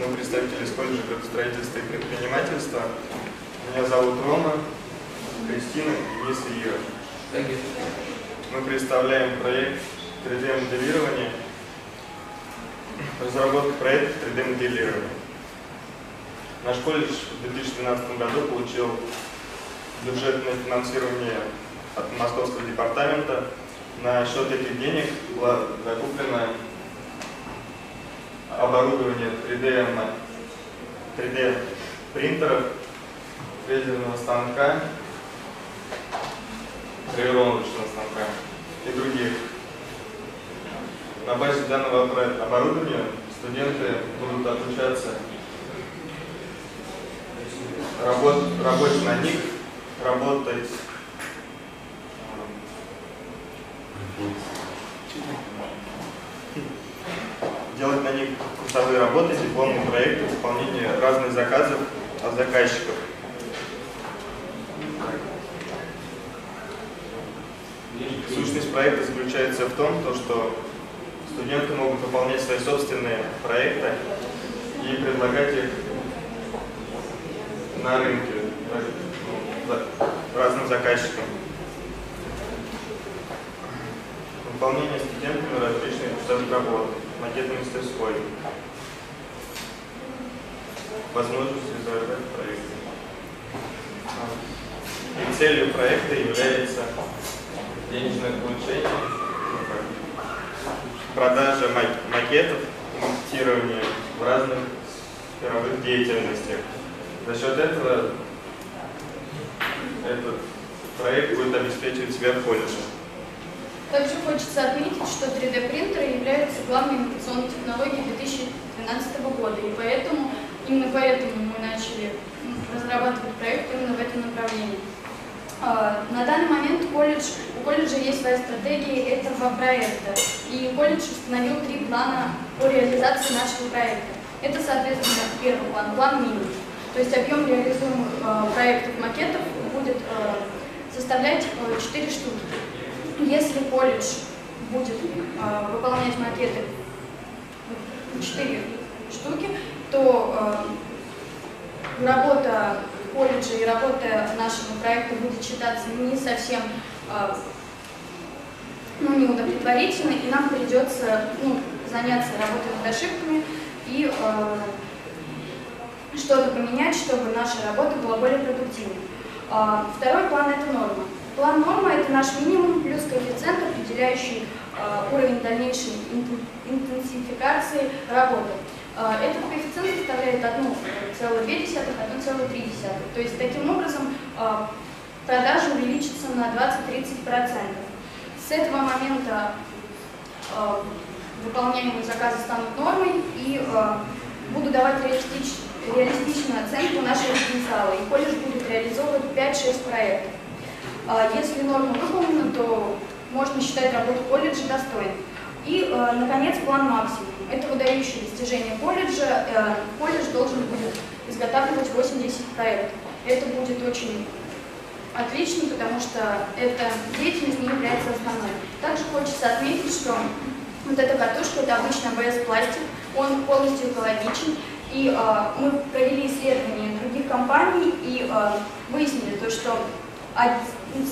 Мы представители из колледжа градостроительства и предпринимательства. Меня зовут Рома, Кристина, Денис и Ира. Мы представляем проект 3D-моделирования, разработка проекта 3D-моделирования. Наш колледж в 2012 году получил бюджетное финансирование от Московского департамента. На счет этих денег была закуплена оборудование 3D, 3D принтеров, фрезерного станка, гравировочного станка и других. На базе данного оборудования студенты будут обучаться работ, работать на них, работать делать на них курсовые работы, дипломные проекты, выполнение разных заказов от заказчиков. Сущность проекта заключается в том, что студенты могут выполнять свои собственные проекты и предлагать их на рынке разным заказчикам. Выполнение студентами различных курсовых работ, макетной мастерской, возможность реализовать проекты. И целью проекта является денежное получение, продажа макетов, инвестирование в разных мировых деятельностях. За счет этого этот проект будет обеспечивать себя в. Также хочется отметить, что 3D-принтеры являются главной инновационной технологией 2012 года, и поэтому, именно поэтому мы начали разрабатывать проект именно в этом направлении. А, на данный момент колледж, у колледжа есть своя стратегия этого проекта, и колледж установил три плана по реализации нашего проекта. Это, соответственно, первый план, план минимум. То есть объем реализуемых э, проектов макетов будет э, составлять э, 4 штуки. Если колледж будет э, выполнять макеты 4 штуки, то э, работа колледжа и работа нашего проекта будет считаться не совсем э, ну, неудовлетворительной, и нам придется ну, заняться работой над ошибками и э, что-то поменять, чтобы наша работа была более продуктивной. А, второй план – это норма. Наш минимум плюс коэффициент, определяющий а, уровень дальнейшей интенсификации работы. А, этот коэффициент составляет 1,2, 1,3. То есть таким образом продажи увеличатся на 20-30%. С этого момента выполняемые заказы станут нормой и буду давать реалистичную оценку нашего потенциала, и колледж будет реализовывать 5-6 проектов. А, если норма выполнена, то можно считать работу колледжа достойной. И, э, наконец, план максимум. Это выдающее достижение колледжа. Э, колледж должен будет изготавливать 8-10 проектов. Это будет очень отлично, потому что эта деятельность не является основной. Также хочется отметить, что вот эта катушка – это обычный АБС-пластик, он полностью экологичен, и э, мы провели исследования других компаний и э, выяснили то, что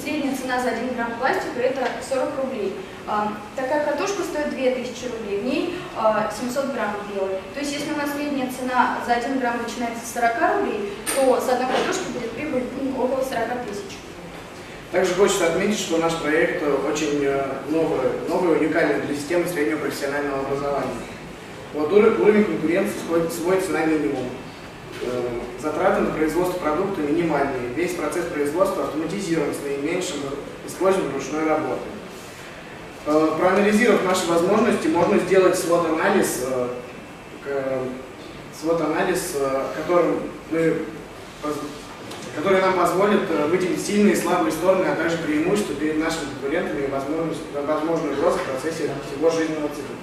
средняя цена за 1 грамм пластика это 40 рублей. Э, такая катушка стоит 2000 рублей, в ней э, 700 грамм белой. То есть если у нас средняя цена за 1 грамм начинается с 40 рублей, то с одной катушки будет прибыль ну, около 40 тысяч. Также хочется отметить, что наш проект очень новый, новый уникальный для системы среднего профессионального образования. Вот уровень конкуренции сводится на минимум. Э, затраты на производство продукта минимальные. Весь процесс производства автоматизирован с наименьшим использованием ручной работы. Э, проанализировав наши возможности, можно сделать свод-анализ, э, свод-анализ, которым мы, который нам позволит выделить сильные и слабые стороны, а также преимущества перед нашими конкурентами и возможную угрозу в процессе всего жизненного цикла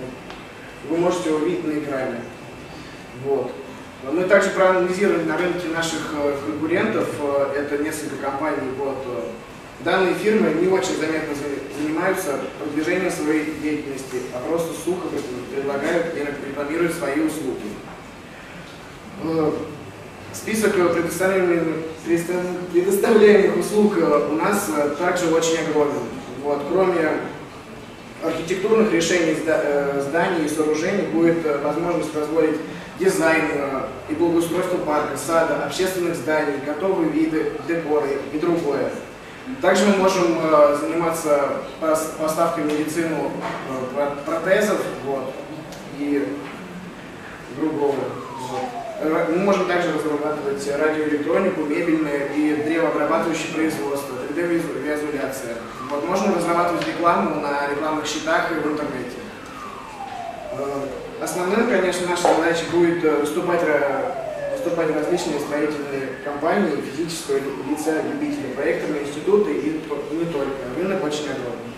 вы можете увидеть на экране. Вот. Мы также проанализировали на рынке наших э, конкурентов, э, это несколько компаний. Вот. Э, данные фирмы не очень заметно занимаются продвижением своей деятельности, а просто сухо предлагают и рекламируют свои услуги. Список предоставляемых, предостав- предоставляемых услуг у нас также очень огромен. Вот, кроме архитектурных решений зда- зданий и сооружений будет возможность позволить дизайн э, и благоустройство парка, сада, общественных зданий, готовые виды, декоры и другое. Также мы можем э, заниматься пос- поставкой медицину э, про- протезов вот, и другого. Ра- Мы можем также разрабатывать радиоэлектронику, мебельное и древообрабатывающее производство, 3D-визуляция. Вот, можно разрабатывать рекламу на рекламных счетах и в интернете. Основной, конечно, наша задача будет э, выступать, выступать различные строительные компании, физические лица, любители, проектные институты и, не только. Рынок очень огромный.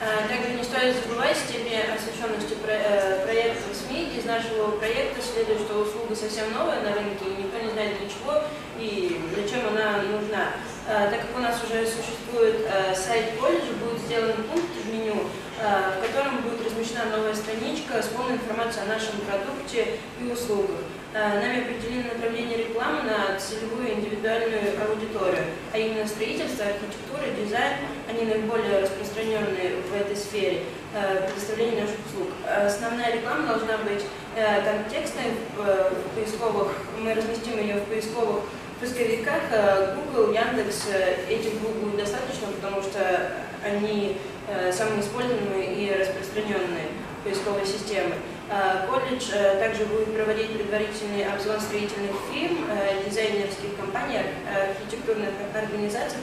А, Также не стоит забывать степень освещенности про- э, проекта в СМИ. Из нашего проекта следует, что услуга совсем новая на рынке, и никто не знает для чего и зачем она нужна. А, Так как у нас уже существует э, сайт колледжа, будет сделан пункт в меню, в котором будет размещена новая страничка с полной информацией о нашем продукте и услугах. Э, Нами определено направление рекламы на целевую индивидуальную аудиторию, а именно строительство, архитектура, дизайн, они наиболее распространенные в этой сфере э, предоставления наших услуг. Э, Основная реклама должна быть э, контекстной в, э, поисковых, мы разместим ее в поисковых поисковиках э, Google, Яндекс, э, этих двух будет достаточно, потому что они э, самые используемые и распространенные поисковые системы. Э, Колледж э, также будет проводить предварительный обзвон строительных фирм, э, дизайнерских компаний, ар- архитектурных организаций,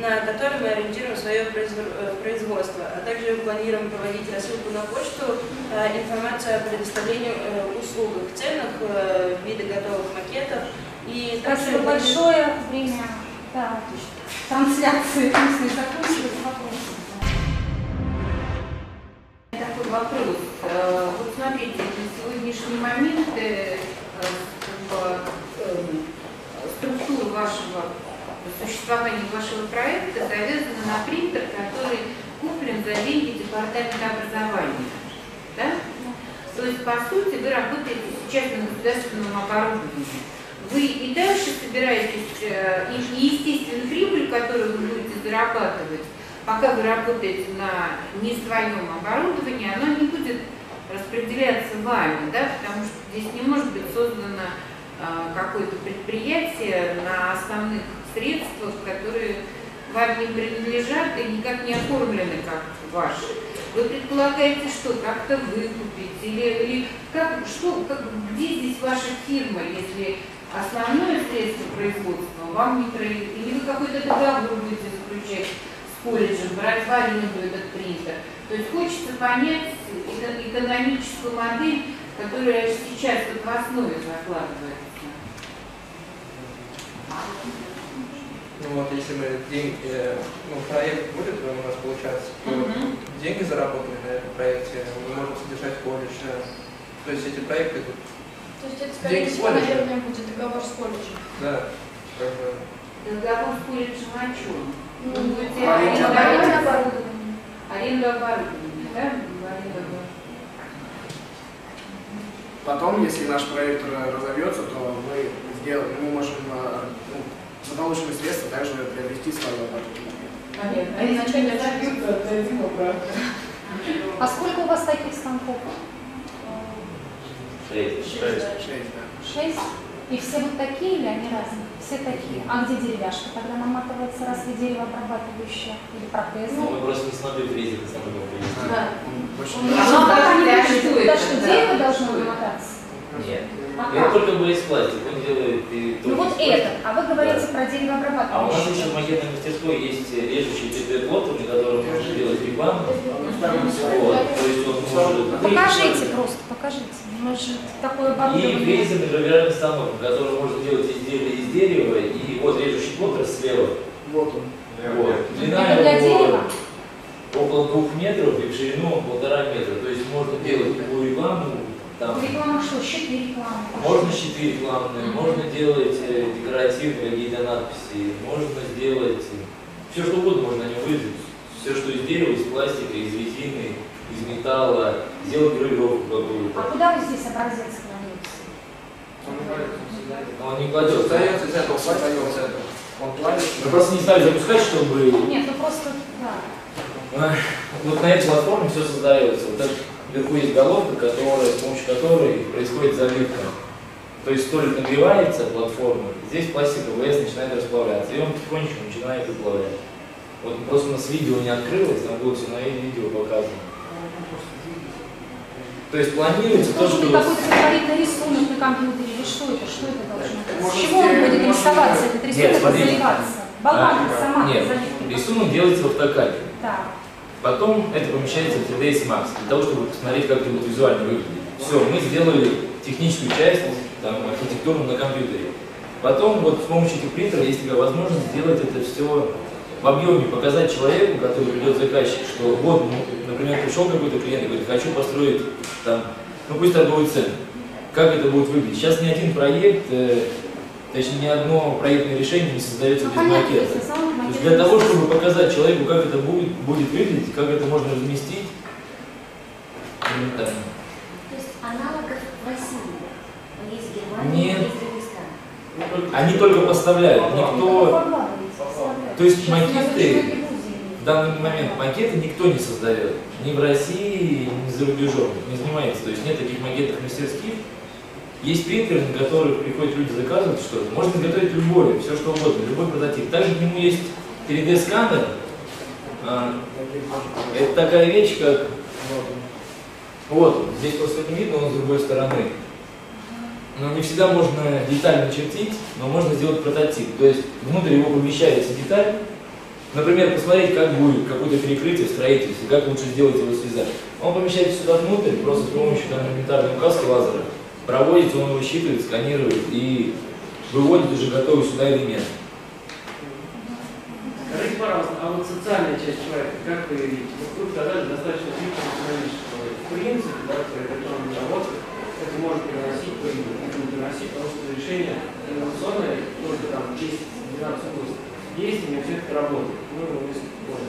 на которые мы ориентируем свое э, производство. А также планируем проводить рассылку на почту, э, информация о предоставлении э, услуг, ценах, э, виды готовых макетов. И также Спасибо мы- большое. Время да, трансляции. Вопрос. Э, Вот смотрите, на сегодняшний момент э, э, структура вашего существования вашего проекта завязана на принтер, который куплен за деньги департамента образования. Да? То есть, по сути, вы работаете сейчас на государственном оборудовании. Вы и дальше собираетесь, и, естественно, прибыль, которую вы будете зарабатывать, пока вы работаете на не своем оборудовании, она не будет распределяться вами, да, потому что здесь не может быть создано а, какое-то предприятие на основных средствах, которые вам не принадлежат и никак не оформлены как ваши. Вы предполагаете, что как-то выкупить или, или как, что, как, где здесь ваша фирма, если основное средство производства вам не про... или вы какой-то договор будете заключать колледжем, брать в аренду этот принтер. То есть хочется понять эко- экономическую модель, которая сейчас вот в основе закладывается. Ну вот, если мы деньги, э, ну, проект будет у нас получаться, то Мгм. деньги, заработанные на этом проекте, мы можем содержать колледж. э, То есть эти проекты идут, То есть это, скорее Деньги всего, наверное, будет договор с колледжем. да, как бы, Договор с колледжем о чем? Ну, будете аренда оборудования, да? В аренду оборудования. Потом, если наш проект ра- разовьется, то мы сделаем, мы можем э, ну, за полученные средства также приобрести свое оборудование. Понятно. А отдадим обратно. А сколько у вас таких станков? Шесть. Шесть, да. Шесть? И все вот такие или они разные? Все такие. А где деревяшка тогда наматывается, разве дерево обрабатывающее? Или протезы? Ну, мы просто не смогли фрезер на самом деле. Да. Больше Ну, не- А да, пишут, что да, да. дерево должно намотаться? Нет. А Это только были из пластика, он делает и Ну вот из пластика. это, а вы говорите про А у нас еще в макетной мастерской есть режущий 3D-плотами, которым можно делать рекламу. Вот, то есть он может... Покажите просто, покажите. Мы же такое И оборудование. фрезерный гравировальный станок, который можно делать изделия из дерева, и вот режущий плотер слева. Вот он. Вот. Длина Это для его дерева? около двух метров и в ширину полтора метра. То есть можно делать любую рекламу, там, Реклама что? Щиты рекламы. Можно щиты рекламные, можно делать э, декоративные какие-то надписи, можно сделать все что угодно можно на нем вырезать. Все, что из дерева, из пластика, из резины, из металла, сделать гравировку А какую-то. куда вы здесь образец кладете? Он не кладет, он создает. Но он не кладет. Создается из этого, создается. Он плавит. Мы просто не стали запускать, чтобы Нет, ну просто, да. А, Вот на этой платформе все создается. Вот так вверху есть головка, которая, с помощью которой происходит заливка. То есть столик нагревается платформы, здесь пластик ВС начинает расплавляться, и он потихонечку начинает выплавлять. Вот просто у нас видео не открылось, там было все на видео показано. То есть планируется то, что... какой-то предварительный рисунок на компьютере, или что это, что это должно быть? С чего он будет рисоваться, этот рисунок, заливаться? Болванка А, сама Нет, заливка. рисунок делается в автокаде. Так. Потом это помещается в 3ds Max, для того, чтобы посмотреть, как это будет визуально выглядеть. Все, мы сделали техническую часть, там, архитектуру на компьютере. Потом вот с помощью этих принтеров есть такая возможность сделать это все в объеме, показать человеку, который придет заказчик, что вот, например, пришел какой-то клиент и говорит, хочу построить там, ну пусть торговый центр. Как это будет выглядеть? Сейчас ни один проект, э, точнее ни одно проектное решение не создается Ну, без понятно, макета. То есть для того, чтобы показать человеку, как это будет, будет выглядеть, как это можно разместить, элементарно. То есть аналогов в России. Есть Германия, Нет. есть Кыргызстан. Они только поставляют, Ну, никто. То есть макеты- данный момент макеты никто не создает, ни в России, ни за рубежом, не занимается, то есть нет таких макетов мастерских. Есть принтеры, на которых приходят люди заказывают что-то, можно изготовить любое, все что угодно, любой прототип. Также к нему есть 3D сканер, А, это такая вещь, как вот, здесь просто не видно, он с другой стороны. Но не всегда можно детально чертить, но можно сделать прототип. То есть внутрь его помещается деталь. Например, посмотреть, как будет какое-то перекрытие в строительстве, как лучше сделать его связать. Он помещается сюда внутрь, просто с помощью там, элементарной указки лазера. Проводится, он его считывает, сканирует и выводит уже готовый сюда элемент. Скажите, пожалуйста, а вот социальная часть проекта, как вы видите? Вот вы сказали, достаточно функционалистического. В принципе, да, при электронной работе это может приносить прибыль, не приносить, потому что решение инновационное только там 10-12 областей. Есть, и не все это работает. Ну, если, вот,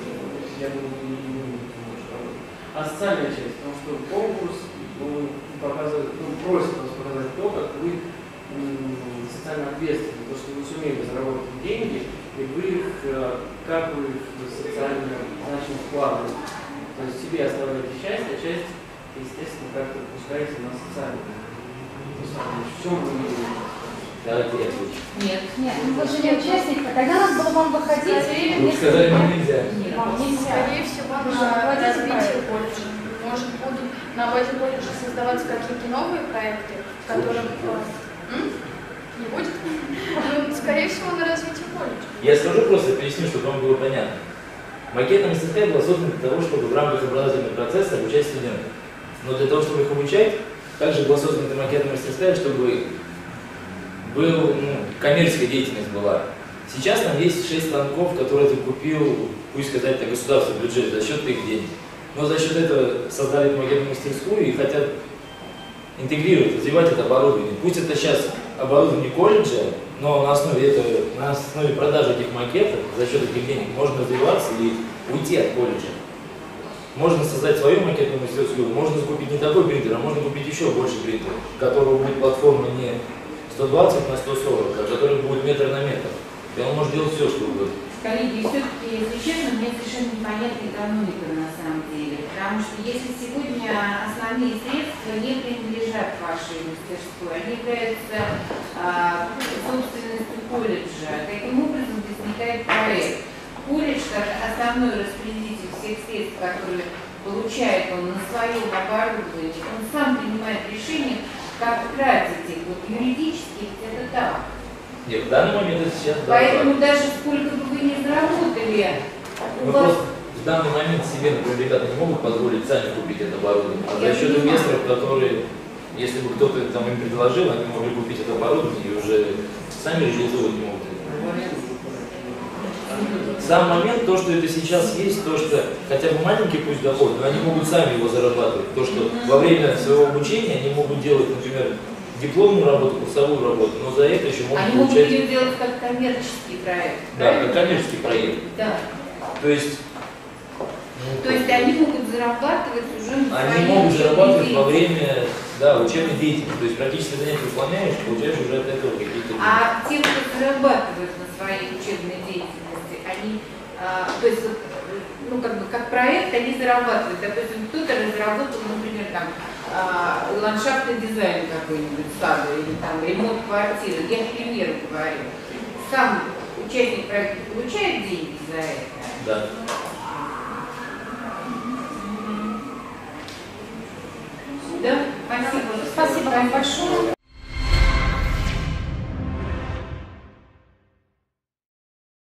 я думаю, не, не будет немножко работать. А социальная часть, потому что конкурс ну, показывает, ну, просит вас показать то, как вы социально ответственны, то, что вы сумели заработать деньги, и вы их, э, как вы их социально значимо вкладываете. То есть себе оставляете часть, а часть, естественно, как-то пускаете на социальную. В чем вы? Давайте я отвечу. Нет, нет, ну вы же не участник. Тогда надо было вам выходить. Вы сказали, нельзя. Вам нельзя. Скорее всего, на развитие колледжа. Может, будут на базе колледжа создаваться какие-то новые проекты, в которых... Не будет? Ну, скорее всего, на развитие колледжа. Я скажу просто, поясню, чтобы вам было понятно. Макетная мастерская была создана для того, чтобы в рамках образовательного процесса обучать студентов. Но для того, чтобы их обучать, также была создана эта макетная мастерская, чтобы был, ну, коммерческая деятельность была. Сейчас там есть 6 станков, которые ты купил, пусть сказать, так, государственный бюджет за счет их денег. Но за счет этого создали макетную мастерскую и хотят интегрировать, развивать это оборудование. Пусть это сейчас оборудование колледжа, но на основе, этого, на основе продажи этих макетов, за счет этих денег, можно развиваться и уйти от колледжа. Можно создать свою макетную мастерскую, можно купить не такой принтер, а можно купить еще больше принтер, у которого будет платформа не 120 на 140, а который будет метр на метр. И он может делать все, что угодно. Коллеги, все-таки, если честно, мне совершенно непонятна экономика на самом деле. Потому что если сегодня основные средства не принадлежат вашей мастерской, они являются а, собственностью колледжа, каким образом возникает проект? Колледж, как основной распределитель всех средств, которые получает он на своем оборудовании, он сам принимает решение, как тратить их. Вот юридически это так. Нет, в данный момент это сейчас да, Поэтому даже сколько бы вы ни заработали, у вас просто в данный момент себе, например, ребята не могут позволить сами купить это оборудование. А Я за счет понимаю. инвесторов, которые, если бы кто-то там им предложил, они могли купить это оборудование и уже сами реализовывать не могут. Сам момент, то, что это сейчас есть, то, что хотя бы маленький пусть доход, но они могут сами его зарабатывать. То, что во время своего обучения они могут делать, например, дипломную работу, курсовую работу, но за это еще могут они могут получать, ее делать как коммерческий проект. да, как правильно? коммерческий проект. Да. То есть, ну, То есть они могут зарабатывать уже Они могут зарабатывать во деятельности. время Да, учебной деятельности. То есть практически занятия выполняешь, получаешь уже от этого какие-то... А те, кто зарабатывают на своей учебной деятельности, они, а, то есть, ну, как бы, как проект, они зарабатывают. Допустим, кто-то разработал, например, там, а, ландшафтный дизайн какой-нибудь сада или там ремонт квартиры. Я, к примеру, говорю. Сам участник проекта получает деньги за это? Да. Да? Спасибо. Спасибо вам большое.